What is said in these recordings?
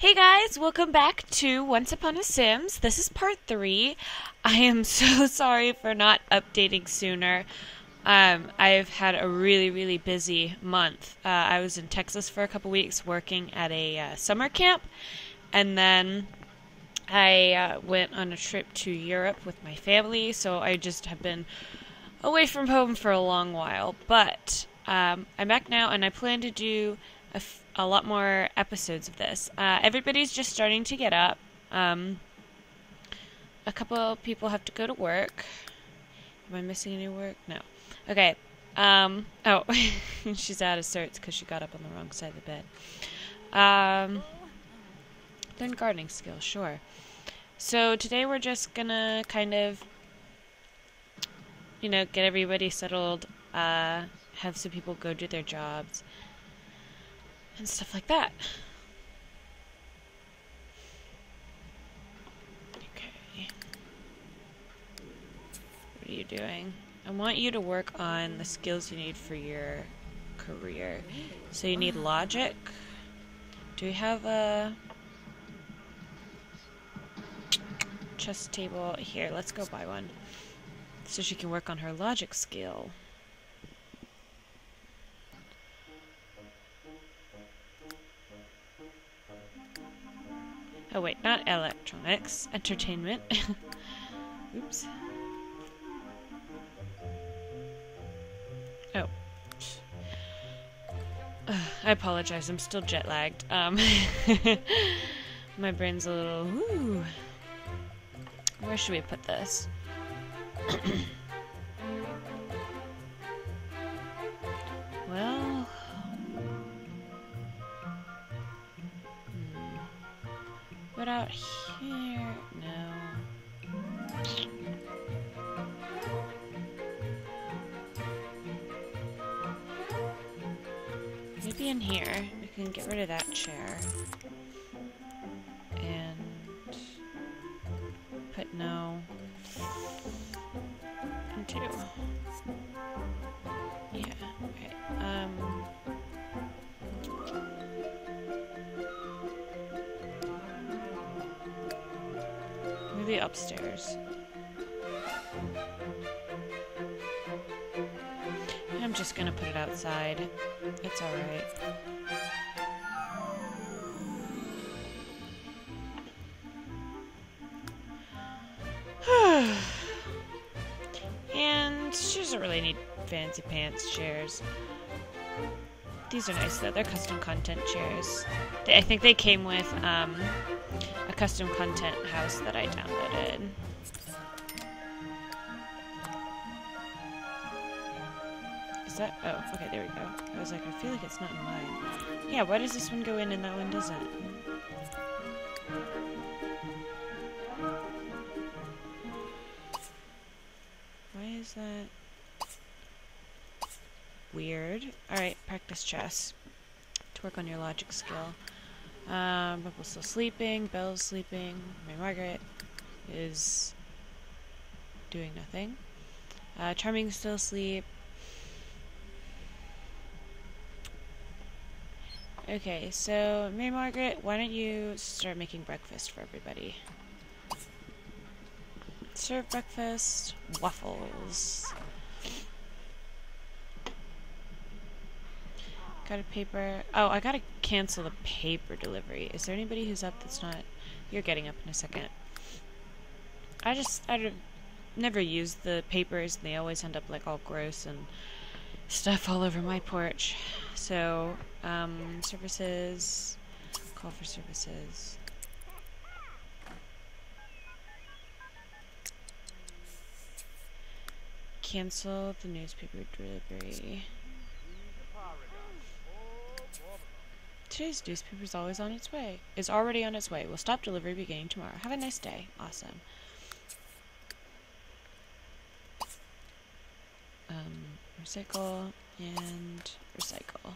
Hey guys, welcome back to Once Upon a Sims. This is part three. I am so sorry for not updating sooner. Um, I've had a really, really busy month. Uh, I was in Texas for a couple weeks working at a uh, summer camp, and then I uh, went on a trip to Europe with my family, so I just have been away from home for a long while. But um, I'm back now, and I plan to do a, a lot more episodes of this. Uh, everybody's just starting to get up. Um, a couple people have to go to work. Am I missing any work? No. Okay. Um, oh, she's out of certs because she got up on the wrong side of the bed. Um, learn gardening skills, sure. So today we're just gonna kind of, you know, get everybody settled, uh, have some people go do their jobs, and stuff like that. Okay. What are you doing? I want you to work on the skills you need for your career. So you need logic. Do we have a chess table? Here, let's go buy one. So she can work on her logic skill. Oh wait, not electronics. Entertainment. Oops. Oh. Ugh, I apologize, I'm still jet lagged. Um, my brain's a little. Ooh. Where should we put this? What out here? No. Maybe in here. We can get rid of that chair. And put no into. Maybe upstairs. I'm just gonna put it outside. It's alright. and she doesn't really need fancy pants chairs. These are nice though. They're custom content chairs. They, I think they came with um, a custom content house that I downloaded. Is that? Oh, okay, there we go. I was like, I feel like it's not in line. Yeah, why does this one go in and that one doesn't? Why is that weird? Alright, practice chess. To work on your logic skill. Um, still sleeping, Belle's sleeping, Mary Margaret is doing nothing. Uh, Charming's still asleep. Okay, so Mary Margaret, why don't you start making breakfast for everybody? Serve breakfast, waffles. Got a paper. Oh, I gotta cancel the paper delivery. Is there anybody who's up that's not? You're getting up in a second. I just, I never use the papers, and they always end up like all gross and stuff all over my porch. So, um, services, call for services. Cancel the newspaper delivery. Today's newspaper is always on its way. Is already on its way. We'll stop delivery beginning tomorrow. Have a nice day. Awesome. Um, recycle and recycle.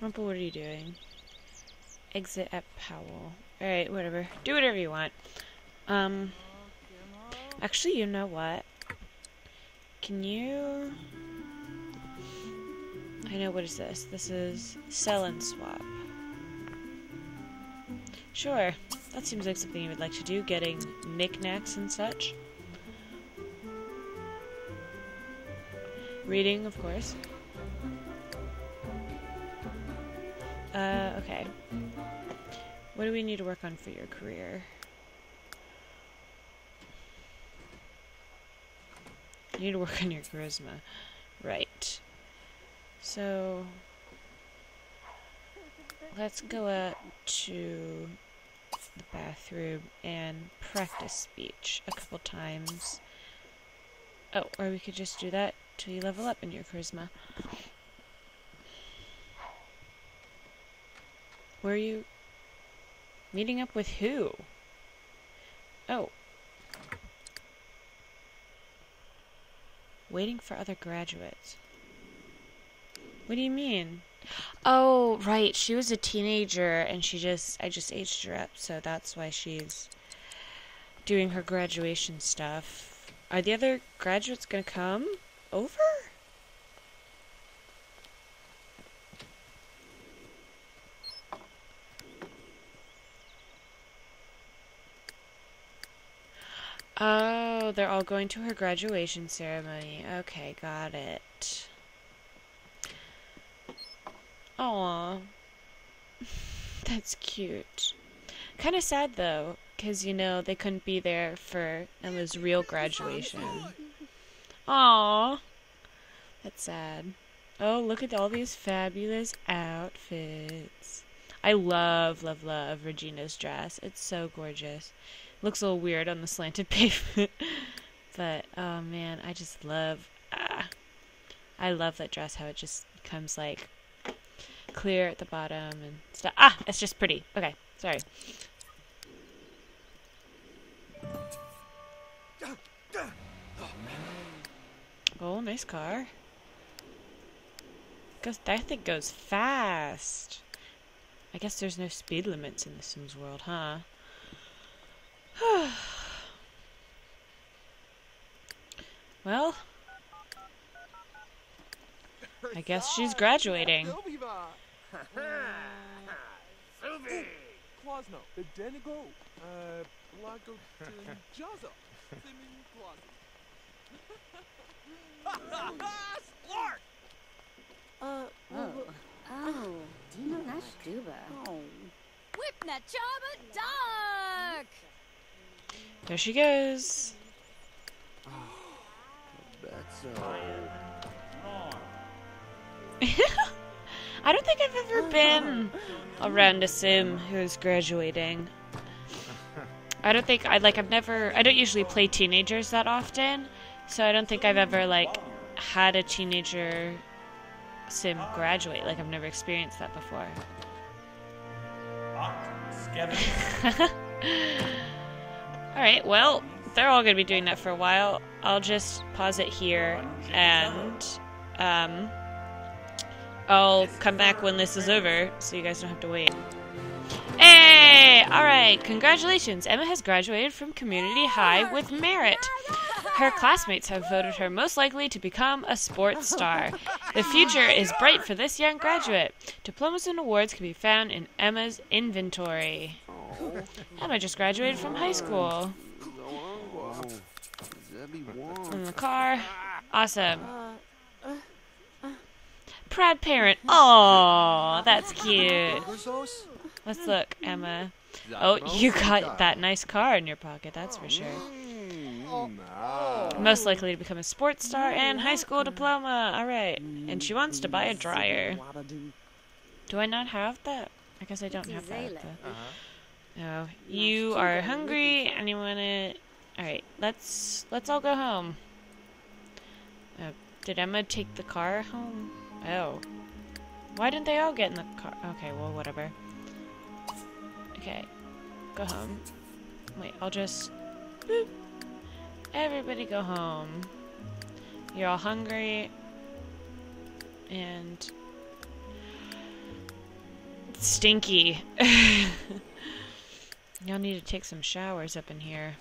Rumple, what are you doing? Exit at Powell. Alright, whatever. Do whatever you want. Um, actually, you know what? Can you... I know, what is this? This is sell and swap. Sure, that seems like something you would like to do, getting knickknacks and such. Reading, of course. Uh, okay. What do we need to work on for your career? You need to work on your charisma. Right. So, let's go up to the bathroom and practice speech a couple times. Oh, or we could just do that till you level up in your charisma. Where are you meeting up with who? Oh. Waiting for other graduates. What do you mean? Oh, right. She was a teenager and she just I just aged her up, so that's why she's doing her graduation stuff. Are the other graduates going to come over? Oh, they're all going to her graduation ceremony. Okay, got it. Aw. That's cute. Kind of sad though, because you know they couldn't be there for Emma's real graduation. Aw. That's sad. Oh, look at all these fabulous outfits. I love, love, love Regina's dress. It's so gorgeous. Looks a little weird on the slanted pavement. but, oh man, I just love, ah. I love that dress, how it just comes like clear at the bottom and stuff. Ah, it's just pretty. Okay, sorry. Oh, nice car. Goes, that thing goes fast. I guess there's no speed limits in the Sims world, huh? well, I guess she's graduating. Uh, oh, oh, Dino Nashduba. Oh. Whipna Chaba Duck! There she goes. That's I don't think I've ever been around a sim who's graduating. I don't think I like I've never I don't usually play teenagers that often, so I don't think I've ever like had a teenager sim graduate. Like I've never experienced that before. Alright, well, they're all going to be doing that for a while. I'll just pause it here and um, I'll come back when this is over so you guys don't have to wait. Hey! Alright, congratulations. Emma has graduated from Community High with merit. Her classmates have voted her most likely to become a sports star. The future is bright for this young graduate. Diplomas and awards can be found in Emma's inventory. Emma just graduated from high school. In the car. Awesome. Proud parent. Oh, that's cute. Let's look, Emma. Oh, you got that nice car in your pocket, that's for sure. Most likely to become a sports star and high school diploma. Alright. And she wants to buy a dryer. Do I not have that? I guess I don't have that. though. No. You are hungry and you want to... Alright, let's let's all go home. Uh, did Emma take the car home? Oh. Why didn't they all get in the car? Okay, well, whatever. Okay. Go home. Wait, I'll just... Boop. Everybody go home. You're all hungry. And... Stinky. Y'all need to take some showers up in here.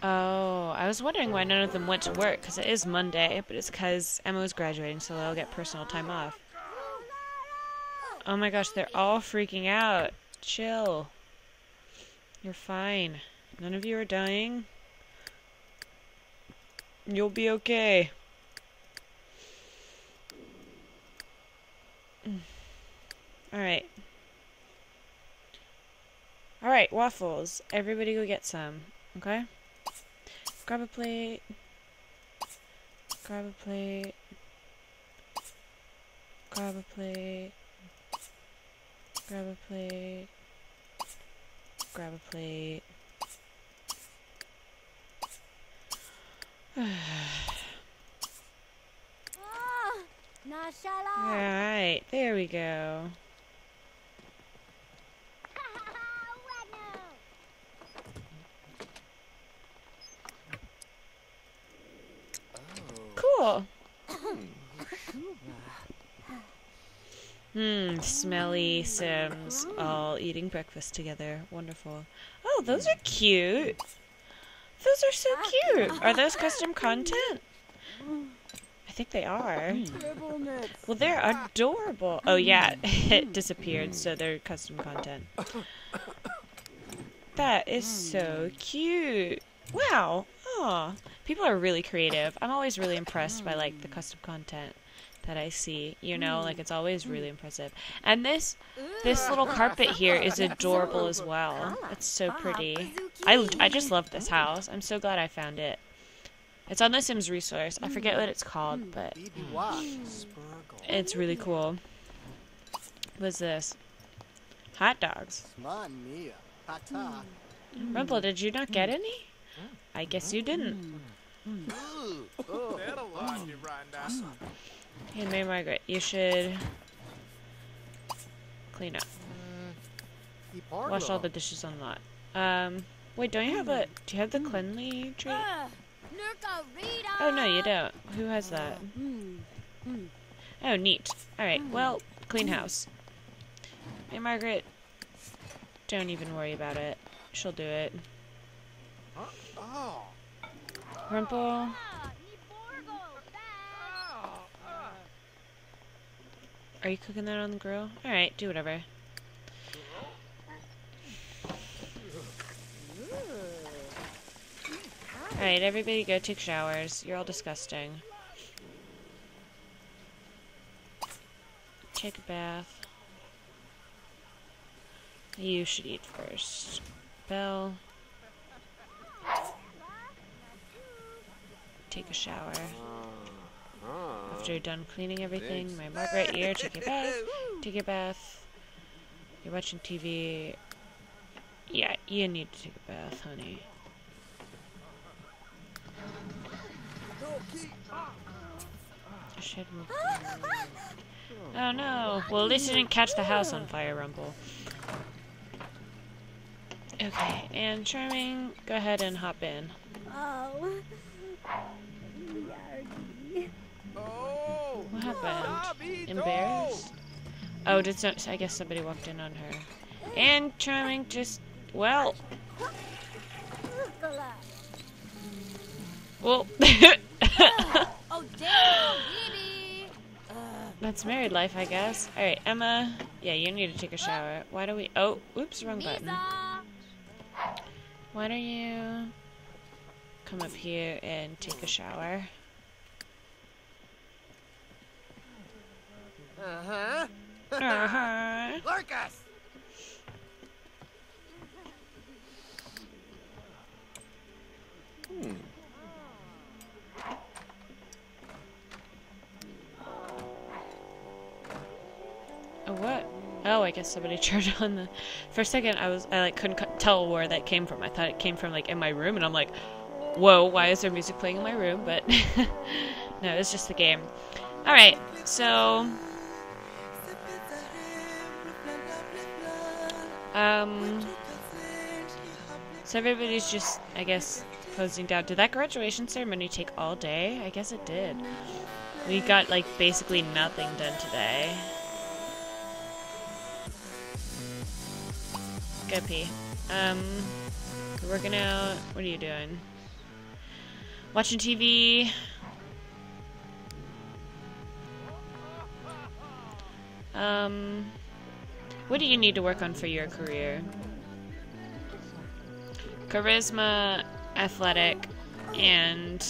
Oh, I was wondering why none of them went to work because it is Monday, but it's because Emma was graduating, so they'll get personal time off. Oh my gosh, they're all freaking out. Chill. You're fine. None of you are dying. You'll be okay. Mm. Alright. Alright, waffles. Everybody go get some, okay? Grab a plate. Grab a plate. Grab a plate. Grab a plate. Grab a plate. Ah. Alright, there we go. Hmm, smelly Sims all eating breakfast together. Wonderful. Oh, those are cute. Those are so cute. Are those custom content? I think they are. Well, they're adorable. Oh, yeah, it disappeared, so they're custom content. That is so cute. Wow. Aw. People are really creative. I'm always really impressed by, like, the custom content that I see. You know, like, it's always really impressive. And this this little carpet here is adorable as well. It's so pretty. I, I just love this house. I'm so glad I found it. It's on the Sims resource. I forget what it's called, but it's really cool. What's this? Hot dogs. Mm. Rumple, did you not get any? I guess you didn't. Hey, Mary Margaret, you should clean up. Wash all the dishes on the lot. Um, wait, don't you have a? Do you have the cleanly Rita. Oh no, you don't. Who has that? Oh, neat. All right. Well, clean house. Hey, Margaret. Don't even worry about it. She'll do it. Borgo, back. Are you cooking that on the grill? All right, do whatever. All right, everybody go take showers. You're all disgusting. Take a bath. You should eat first. Belle. Take a shower. After you're done cleaning everything, my Margaret, here, take your bath. Take your bath. You're watching TV. Yeah, you need to take a bath, honey. I should move. Oh no! Well, at least you didn't catch the house on fire, Rumple. Okay, and Charming, go ahead and hop in. Oh. What happened? Embarrassed? Oh, did some, I guess somebody walked in on her. And Charming just, well, well, Oh, damn, baby. that's married life, I guess. All right, Emma. Yeah, you need to take a shower. Why do we? Oh, oops, wrong button. Why don't you come up here and take a shower? Uh-huh. Uh-huh. Larkus! Oh, what? Oh, I guess somebody turned on the. For a second, I was I like couldn't tell where that came from. I thought it came from like in my room, and I'm like, whoa, why is there music playing in my room? But no, it's just the game. All right, so um, so everybody's just, I guess, closing down. Did that graduation ceremony take all day? I guess it did. We got like basically nothing done today. Go pee. Um, working out. What are you doing? Watching TV. Um, what do you need to work on for your career? Charisma, athletic, and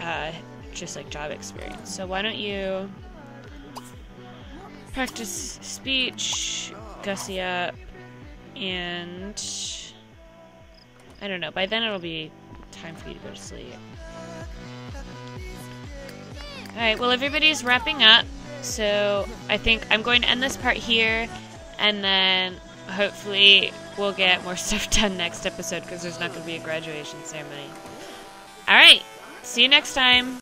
uh, just like job experience. So why don't you practice speech, gussy up, and I don't know. By then it'll be time for you to go to sleep. Alright, well, everybody's wrapping up. So I think I'm going to end this part here, and then hopefully we'll get more stuff done next episode because there's not going to be a graduation ceremony. Alright, see you next time.